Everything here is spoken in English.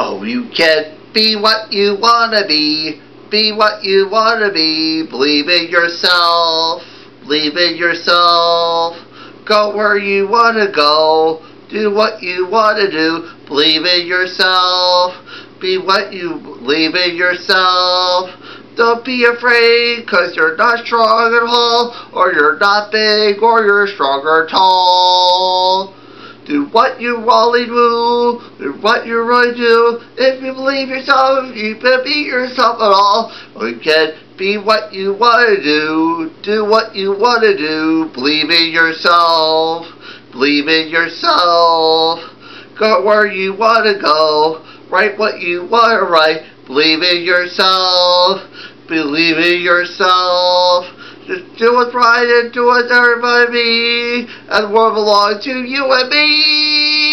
Oh, you can be what you wanna be. Be what you wanna be. Believe in yourself. Believe in yourself. Go where you wanna go. Do what you wanna do. Believe in yourself. Be what you believe in yourself. Don't be afraid, cause you're not strong at all, or you're not big, or you're strong or tall. What you really do, do what you really do. If you believe yourself, you can be yourself at all. You can be what you want to do, do what you want to do. Believe in yourself, believe in yourself. Go where you want to go, write what you want to write. Believe in yourself, believe in yourself. Do what's right and do what's everybody and the world belongs to you and me.